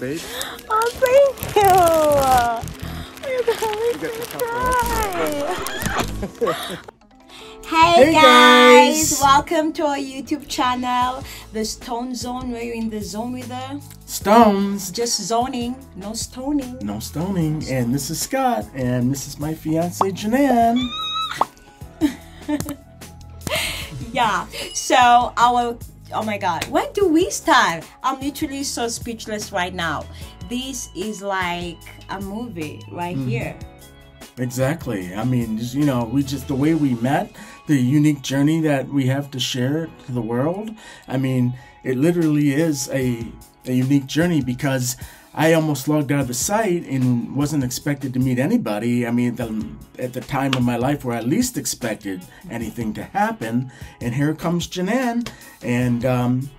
There you go, babe. Oh, thank you. You're gonna make me cry. Hey, Hey, guys. guys. welcome to our YouTube channel, The Stone Zone, where you're in the zone with the Stones. just zoning, no stoning. No stoning. And this is Scott. And this is my fiance, Janan. Yeah. So our oh my god, when do we start? I'm literally so speechless right now. This is like a movie right Mm-hmm. here. Exactly. I mean, just, you know, we just, the way we met, the unique journey that we have to share to the world. I mean, it literally is a, a unique journey because I almost logged out of the site and wasn't expected to meet anybody. I mean, the, at the time of my life where I least expected anything to happen. And here comes Janan. And, um,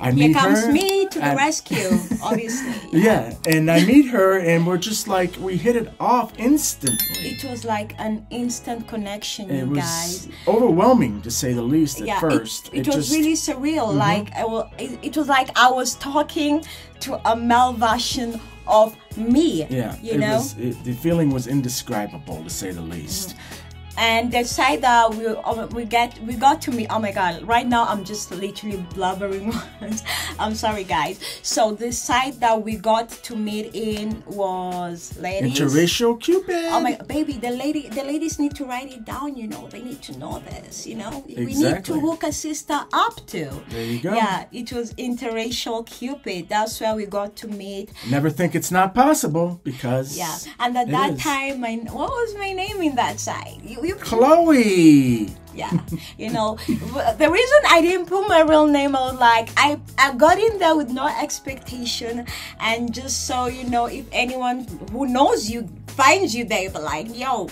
I Here comes her me to the at- rescue, obviously. Yeah, and I meet her, and we're just like we hit it off instantly. It was like an instant connection, It you was guys. overwhelming to say the least at yeah, first. It, it, was just, really surreal. Mm-hmm. Like I will, it, it was like I was talking to a male version of me. yeah, you it know. was, it, the feeling was indescribable to say the least. Mm-hmm. And the side that we oh, we get we got to meet oh my god right now i'm just literally blubbering i'm sorry guys so the side that we got to meet in was ladies Interracial Cupid. Oh my baby, the lady, the ladies need to write it down. You know, they need to know this. You know, we need to hook a sister up to. There you go. Yeah, it was interracial Cupid. That's where we got to meet. Never think it's not possible because Yeah, and at that is. time, my what was my name in that side? You, you Chloe. yeah you know the reason i didn't put my real name out, like i i got in there with no expectation and just so you know if anyone who knows you finds you there but like yo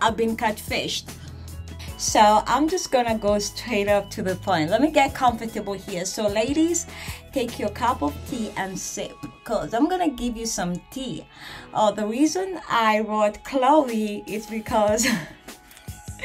i've been catfished. So i'm just gonna go straight up to the point. Let me get comfortable here. So ladies take your cup of tea and sip because i'm gonna give you some tea. Uh, the reason i wrote chloe is because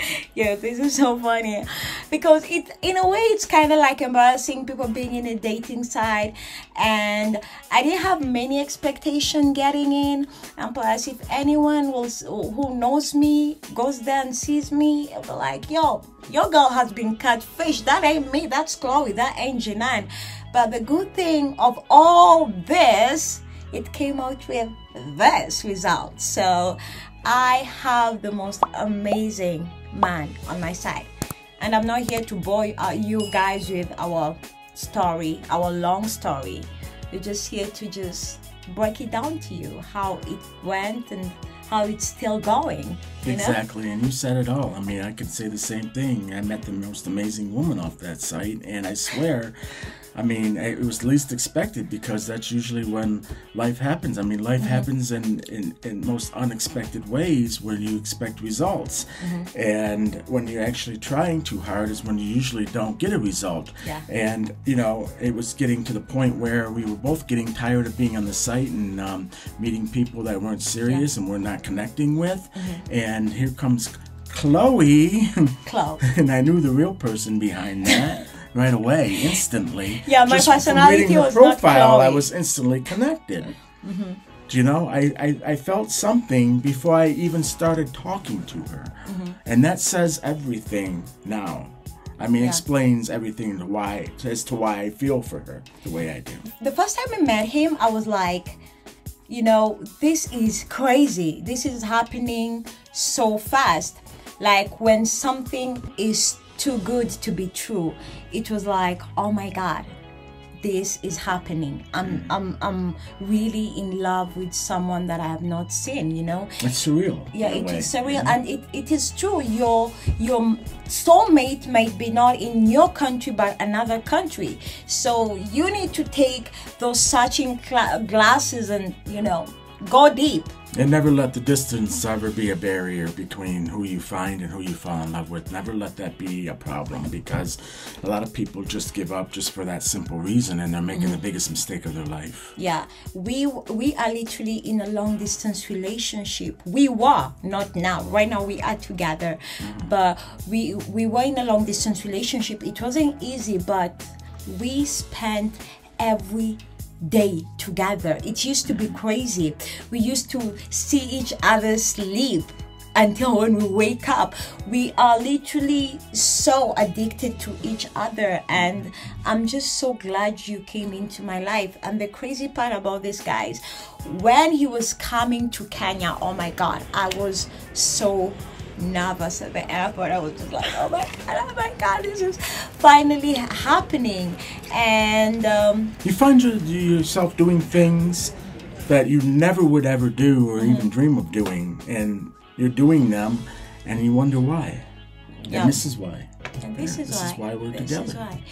yeah this is so funny. Because it in a way it's kind of like embarrassing people being in a dating site. And i didn't have many expectation getting in. And plus if anyone was who knows me goes there and sees me it'll be like yo your girl has been catfished. That ain't me. That's chloe. That ain't Janan. but the good thing of all this it came out with this result. So I have the most amazing man on my side. And I'm not here to bore uh, you guys with our story, our long story. We're just here to just break it down to you how it went and how it's still going. You know? Exactly, and you said it all. I mean, I could say the same thing. I met the most amazing woman off that site, and I swear, I mean, it was least expected because that's usually when life happens. I mean, life Mm-hmm. happens in, in, in most unexpected ways where you expect results. Mm-hmm. And when you're actually trying too hard is when you usually don't get a result. Yeah. And, you know, it was getting to the point where we were both getting tired of being on the site and um, meeting people that weren't serious and we're not connecting with. Mm-hmm. And here comes Chloe. Chloe. and I knew the real person behind that right away, instantly. Yeah, my Just personality reading her was profile, I was instantly connected. Mm-hmm. Do you know, I, I, I felt something before I even started talking to her. Mm-hmm. And that says everything now. I mean, Yeah. explains everything to why as to why I feel for her the way I do. the first time I met him, I was like, you know, this is crazy. This is happening so fast. Like when something is too good to be true, it was like, oh my God, this is happening. I'm hmm. I'm I'm really in love with someone that I have not seen, you know? It's surreal. yeah it way. is surreal mm-hmm. and it, it is true your your soulmate might be not in your country but another country so you need to take those searching cla glasses and you know go deep And never let the distance ever be a barrier between who you find and who you fall in love with. Never let that be a problem because a lot of people just give up just for that simple reason and they're making the mm-hmm. biggest mistake of their life. yeah we we are literally in a long distance relationship. We were not now. Right now we are together. Mm-hmm. But we we were in a long distance relationship. It wasn't easy but we spent every day together. It used to be crazy. We used to see each other sleep until when we wake up. We are literally so addicted to each other, and I'm just so glad you came into my life. And the crazy part about this, guys, when he was coming to Kenya, oh my god, I was so nervous at the airport. I was just like, oh my god, oh my god, this is finally happening. And um, You find yourself doing things that you never would ever do or even dream of doing, and you're doing them, and you wonder why. Yeah. And this is why. and this is this why. is why we're this together. Is why.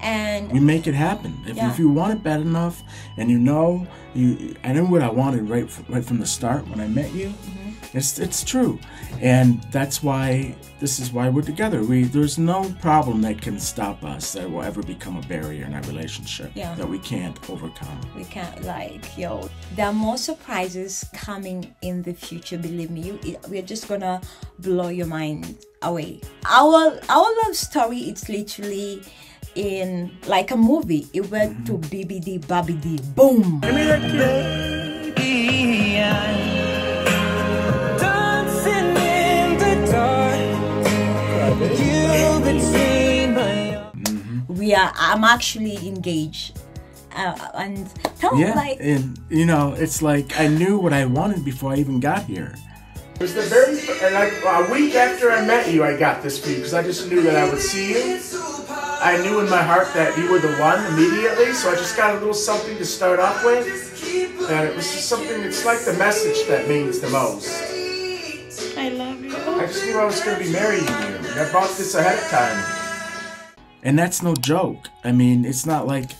And We make it happen. If, Yeah. if you want it bad enough, and you know, you I knew what I wanted right f- right from the start when I met you. Mm-hmm. It's it's true, and that's why this is why we're together. We there's no problem that can stop us that will ever become a barrier in our relationship Yeah. that we can't overcome. we can't like yo there are more surprises coming in the future believe me. You we're just gonna blow your mind away. Our our love story it's literally in like a movie. It went to mm-hmm. bbd babidi boom my we are i'm actually engaged uh, and tell me Yeah, like and you know, it's like I knew what I wanted before I even got here. It was the very and like a week after I met you, I got this for you because I just knew that I would see you. I knew in my heart that you were the one immediately, so I just got a little something to start off with, and it was just something. It's like the message that means the most. i love you I just knew I was going to be marrying you. and I bought this ahead of time. And that's no joke. I mean, it's not like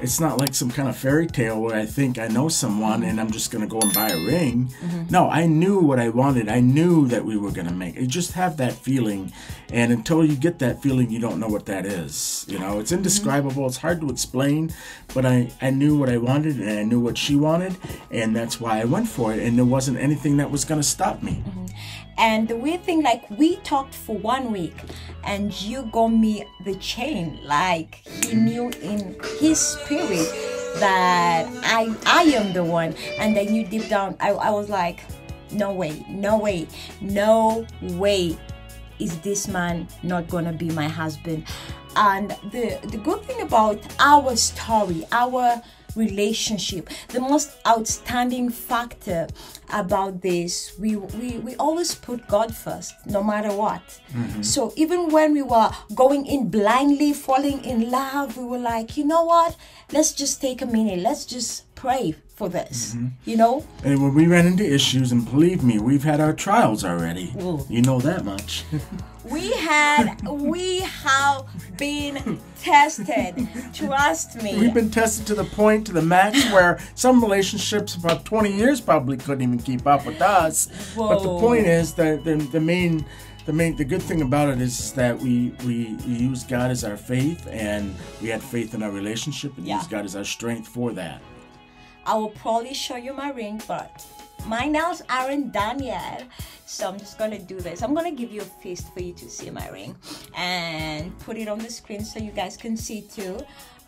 it's not like some kind of fairy tale where I think I know someone and I'm just gonna go and buy a ring. Mm-hmm. No, I knew what I wanted. I knew that we were gonna make it. You just have that feeling, and until you get that feeling, you don't know what that is. You know, it's mm-hmm. indescribable. It's hard to explain, but I I knew what I wanted and I knew what she wanted, and that's why I went for it. And there wasn't anything that was gonna stop me. Mm-hmm. And the weird thing, like we talked for one week, and you got me the chain. Like he knew in his spirit that I I am the one, and then you deep down, I, I was like, no way, no way, no way is this man not gonna be my husband and the the good thing about our story our relationship. The most outstanding factor about this we we, we always put god first no matter what. Mm-hmm. So even when we were going in blindly falling in love we were like you know what? Let's just take a minute. Let's just pray for this mm-hmm. you know And when we ran into issues, and believe me, we've had our trials already. Ooh. You know that much. We had, we have been tested. Trust me. We've been tested to the point, to the max, where some relationships about 20 years probably couldn't even keep up with us. But the point is that the, the main, the main, the good thing about it is that we we use God as our faith, and we had faith in our relationship, and Yeah. use God as our strength for that. I will probably show you my ring, but my nails aren't done yet. So I'm just gonna do this. I'm gonna give you a fist for you to see my ring and put it on the screen so you guys can see too.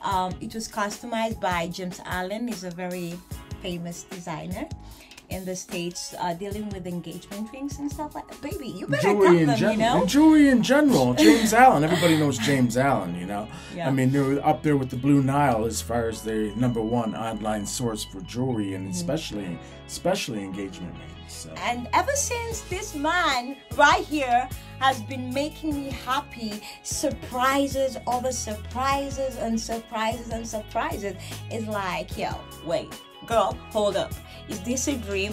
Um, it was customized by James Allen. He's a very famous designer in the states, uh, dealing with engagement rings and stuff like. that. Baby, you better Jewelry tell them, general, you know. and jewelry in general. James Allen, everybody knows James Allen. You know, Yeah. I mean they're up there with the Blue Nile as far as the number one online source for jewelry, and especially especially engagement rings. So. And ever since this man right here has been making me happy, surprises over surprises and surprises and surprises, it's like, yo, wait, girl, hold up. Is this a dream?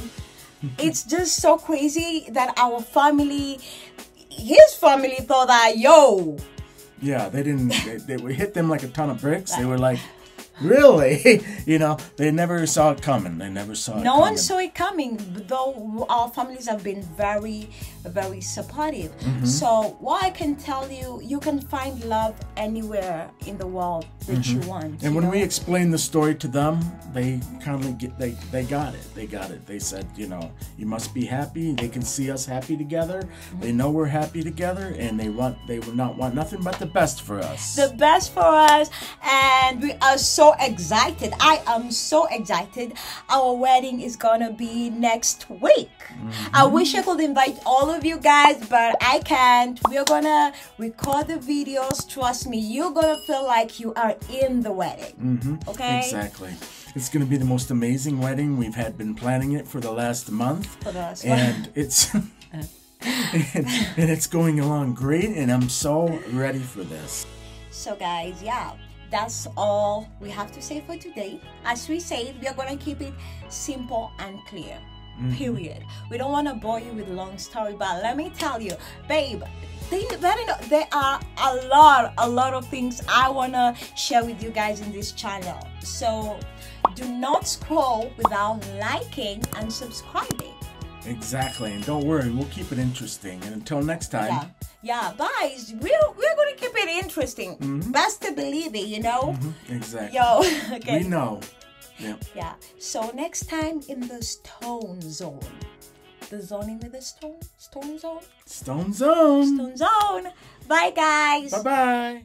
it's just so crazy that our family, his family thought that, yo, Yeah, they didn't. They, they hit them like a ton of bricks. They were like, really? you know, they never saw it coming. They never saw it. no coming. one saw it coming though our families have been very very supportive Mm-hmm. so what i can tell you you can find love anywhere in the world that you want Mm-hmm. And you when know? we explained the story to them, they kind of get they they got it. They got it. They said, you know, you must be happy. They can see us happy together. They know we're happy together, and they want they would not want nothing but the best for us. the best for us and we are so so excited. I am so excited. Our wedding is gonna be next week. I wish I could invite all of you guys, but I can't. We're gonna record the videos. Trust me, you're gonna feel like you are in the wedding. Mm -hmm. Okay? Exactly. It's going to be the most amazing wedding. We've had been planning it for the last month. For the last and it's and, and it's going along great and I'm so ready for this. So, guys, yeah, that's all we have to say for today. As we said, we are gonna keep it simple and clear. Mm-hmm. Period. We don't want to bore you with a long story, but let me tell you, babe. They, there are- there are a lot, a lot of things I wanna share with you guys in this channel. So, do not scroll without liking and subscribing. Exactly. And don't worry, we'll keep it interesting. And until next time, Yeah, yeah, guys, we're we're gonna keep it interesting. Mm-hmm. Best to believe it, you know. Mm-hmm. exactly. Yo, okay. We know. Yeah. Yeah. So next time in the stone zone. The zoning with the stone? Stone zone? Stone Zone. Stone zone. Bye guys. Bye bye.